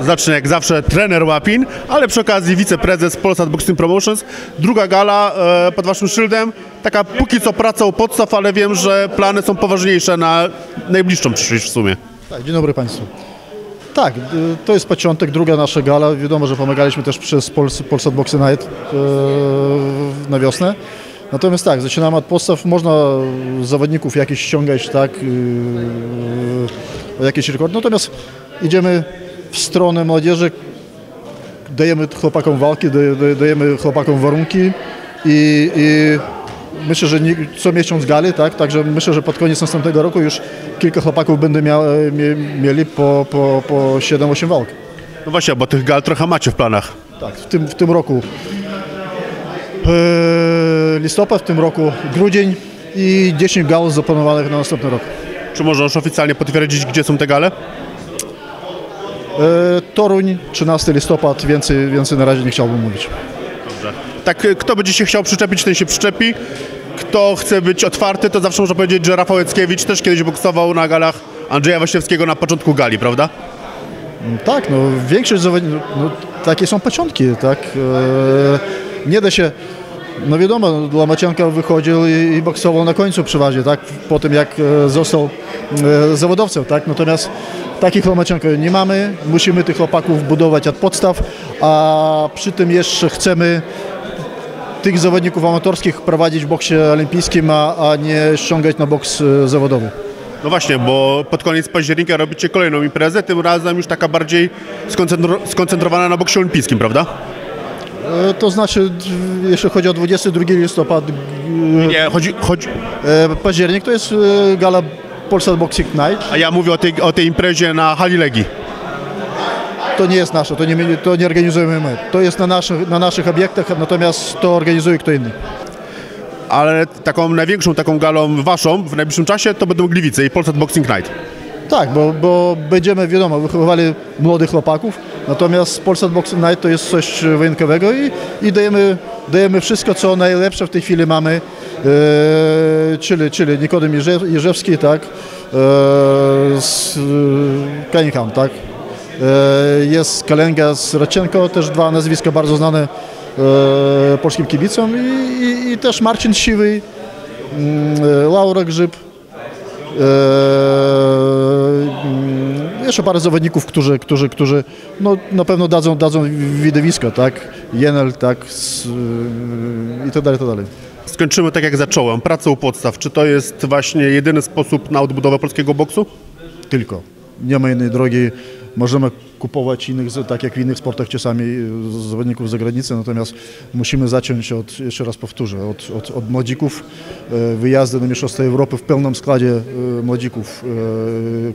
Zacznę jak zawsze trener Łapin, ale przy okazji wiceprezes Polsat Boxing Promotions. Druga gala e, pod waszym szyldem. Taka póki co praca u podstaw, ale wiem, że plany są poważniejsze na najbliższą przyszłość w sumie. Tak, dzień dobry Państwu. Tak, y, to jest początek, druga nasza gala. Wiadomo, że pomagaliśmy też przez Pols Polsat Boxing Night yy, na wiosnę. Natomiast tak, zaczynamy od podstaw. Można zawodników jakichś ściągać, tak, yy, jakiś rekord. Natomiast idziemy w stronę młodzieży, dajemy chłopakom walki, daje- daje- dajemy chłopakom warunki i, i myślę, że nie, co miesiąc gali, tak? Także myślę, że pod koniec następnego roku już kilka chłopaków będą mia, mie, mieli po, po, po 7-8 walk. No właśnie, bo tych gal trochę macie w planach. Tak, w tym, w tym roku e, listopad, w tym roku grudzień i 10 gal zaplanowanych na następny rok. Czy można już oficjalnie potwierdzić, gdzie są te gale? E, Toruń, 13 listopad, więcej, więcej na razie nie chciałbym mówić. Tak, e, kto będzie się chciał przyczepić, ten się przyczepi. Kto chce być otwarty, to zawsze można powiedzieć, że Rafał Jackiewicz też kiedyś boksował na galach Andrzeja Waśniewskiego na początku gali, prawda? Tak, no większość zawodników, no, takie są początki, tak. E, nie da się, no wiadomo, no, Łamacienko wychodził i, i boksował na końcu przeważnie, tak, po tym jak e, został e, zawodowcem, tak, natomiast takich Łamacienko nie mamy, musimy tych chłopaków budować od podstaw, a przy tym jeszcze chcemy tych zawodników amatorskich prowadzić w boksie olimpijskim, a, a nie ściągać na boks e, zawodowy. No właśnie, bo pod koniec października robicie kolejną imprezę, tym razem już taka bardziej skoncentro- skoncentrowana na boksie olimpijskim, prawda? E, To znaczy, jeśli chodzi o 22 listopad, Nie, chodzi, chodzi, e, październik, to jest gala Polsat Boxing Night. a ja mówię o tej, o tej imprezie na hali Legii. To nie jest nasze, to nie, to nie organizujemy my. To jest na naszych, na naszych obiektach, natomiast to organizuje kto inny. Ale taką największą taką galą waszą w najbliższym czasie to będą Gliwice i Polsat Boxing Night. Tak, bo, bo będziemy, wiadomo, wychowywali młodych chłopaków, natomiast Polsat Boxing Night to jest coś wyjątkowego i, i dajemy, dajemy wszystko, co najlepsze w tej chwili mamy, czyli, czyli Nikodem Jerze- Jerzewski, tak, e, z e, Cunningham, tak, e, jest Kalenga z Raczenko, też dwa nazwiska bardzo znane e, polskim kibicom i, i, i też Marcin Siwy, mm, e, Laura Grzyb, Eee, jeszcze parę zawodników, którzy, którzy, którzy no, na pewno dadzą, dadzą widowisko, tak? Jenel, tak? Z, yy, I tak dalej, i tak dalej. Skończymy tak jak zacząłem, pracę u podstaw. Czy to jest właśnie jedyny sposób na odbudowę polskiego boksu? Tylko. Nie ma innej drogi. Możemy kupować innych, tak jak w innych sportach czasami e, zawodników z zagranicy, natomiast musimy zacząć od, jeszcze raz powtórzę, od, od, od młodzików, e, wyjazdy na Mistrzostwa Europy w pełnym składzie e, młodzików,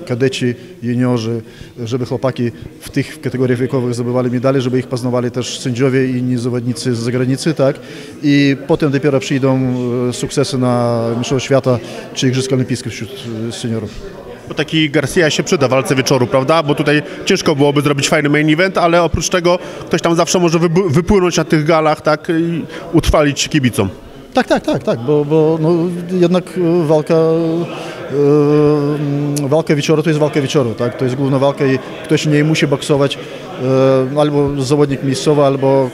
e, kadeci, juniorzy, żeby chłopaki w tych kategoriach wiekowych zdobywali medale, żeby ich poznawali też sędziowie i inni zawodnicy z zagranicy, tak? I potem dopiero przyjdą sukcesy na Mistrzostwa Świata czy Igrzyska Olimpijskie wśród seniorów. Bo taki Garcia się przyda walce wieczoru, prawda? Bo tutaj ciężko byłoby zrobić fajny main event, ale oprócz tego ktoś tam zawsze może wypłynąć na tych galach, tak? I utrwalić kibicom. Tak, tak, tak, tak, bo, bo no, jednak e, walka, e, walka wieczoru to jest walka wieczoru, tak? To jest główna walka i ktoś w niej musi boksować e, albo zawodnik miejscowy, albo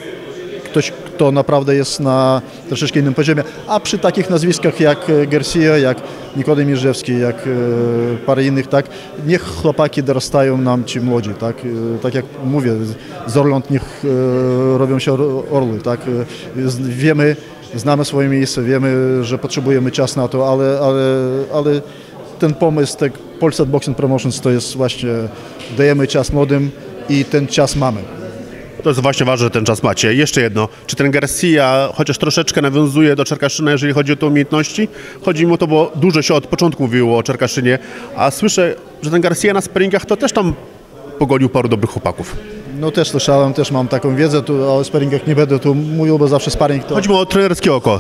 ktoś, kto naprawdę jest na troszeczkę innym poziomie. A przy takich nazwiskach jak e, Garcia, jak Nikodem Jerzewski, jak e, parę innych, tak? Niech chłopaki dorastają nam ci młodzi, tak? E, tak jak mówię, z Orląt niech robią się or- orły, tak? Wiemy, znamy swoje miejsce, wiemy, że potrzebujemy czas na to, ale, ale, ale ten pomysł, tak, Polsat Boxing Promotions to jest właśnie, dajemy czas młodym i ten czas mamy. To jest właśnie ważne, że ten czas macie. Jeszcze jedno. Czy ten Garcia chociaż troszeczkę nawiązuje do Czerkaszyna, jeżeli chodzi o te umiejętności? Chodzi mi o to, bo dużo się od początku mówiło o Czerkaszynie, a słyszę, że ten Garcia na sparingach to też tam pogonił paru dobrych chłopaków. No też słyszałem, też mam taką wiedzę, tu o sparingach nie będę tu mówił, bo zawsze sparing to... Chodzi mi o trenerskie oko.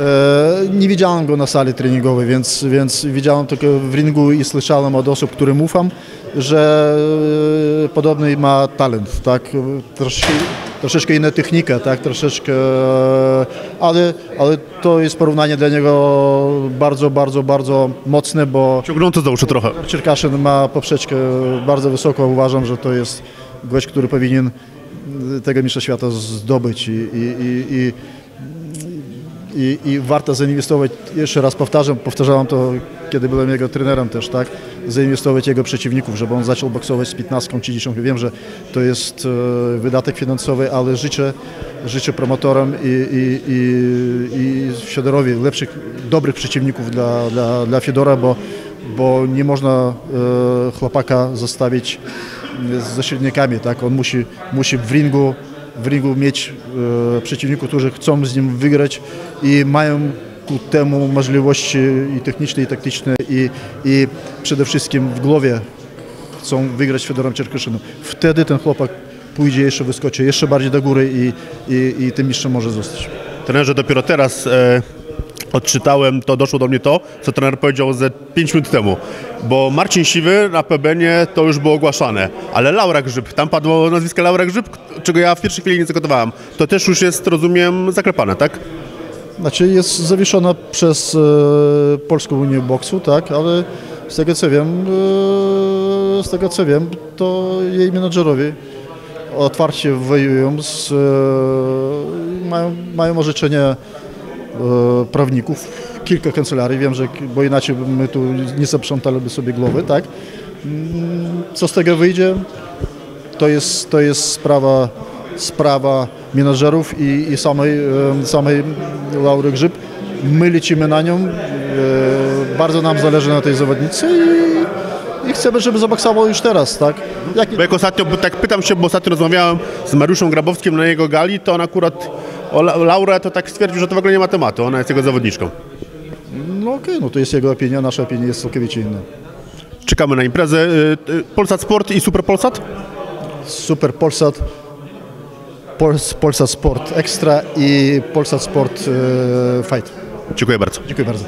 E, nie widziałem go na sali treningowej, więc, więc widziałem tylko w ringu i słyszałem od osób, którym ufam, że e, podobny ma talent, tak? Troszeczkę, troszeczkę inna technika, tak? Troszeczkę, e, ale, ale to jest porównanie dla niego bardzo, bardzo, bardzo mocne, bo Ciągnąco za uszy trochę. Czerkaszyn ma poprzeczkę bardzo wysoką, uważam, że to jest gość, który powinien y, tego mistrza świata zdobyć i, i, i, i i, warto zainwestować, jeszcze raz powtarzam, powtarzałem to, kiedy byłem jego trenerem też, tak, zainwestować jego przeciwników, żeby on zaczął boksować z 15 czy 10. Wiem, że to jest e, wydatek finansowy, ale życzę, życzę promotorom i, i, i, i Fiodorowi lepszych, dobrych przeciwników dla, dla, dla Fiodora, bo, bo nie można e, chłopaka zostawić ze średnikami, tak, on musi, musi w ringu w ringu mieć e, przeciwników, którzy chcą z nim wygrać i mają ku temu możliwości i techniczne, i taktyczne, i, i przede wszystkim w głowie chcą wygrać Fedorem Czerkaszynem. Wtedy ten chłopak pójdzie jeszcze, wyskoczy jeszcze bardziej do góry i, i, i tym mistrzem może zostać. Trenerze, dopiero teraz e, odczytałem, to doszło do mnie to, co trener powiedział ze 5 minut temu. Bo Marcin Siwy na PBN to już było ogłaszane, ale Laura Grzyb, tam padło nazwisko Laura Grzyb, czego ja w pierwszej chwili nie zagotowałem. To też już jest, rozumiem, zaklepane, tak? Znaczy jest zawieszona przez e, Polską Unię Boksu, tak, ale z tego co wiem, e, z tego co wiem, to jej menadżerowie otwarcie wojują z, e, mają, mają orzeczenie prawników, kilka kancelarii, wiem, że, bo inaczej my tu nie zaprzątaliby sobie głowy, tak. Mm, Co z tego wyjdzie, to jest, to jest sprawa, sprawa menadżerów i, i samej, e, samej Laury Grzyb. My lecimy na nią, e, bardzo nam zależy na tej zawodnicy i, i chcemy, żeby zaboksował już teraz, tak? Jak, Bo jak ostatnio, tak pytam się, bo ostatnio rozmawiałem z Mariuszem Grabowskim na jego gali, to on akurat o La- Laurę to tak stwierdził, że to w ogóle nie ma tematu, ona jest jego zawodniczką. no okej, no to jest jego opinia, nasza opinia jest całkowicie inna. Czekamy na imprezę. Y, y, Polsat Sport i Super Polsat? Super Polsat, Pols, Polsat Sport Extra i Polsat Sport e, Fight. Dziękuję bardzo. Dziękuję bardzo.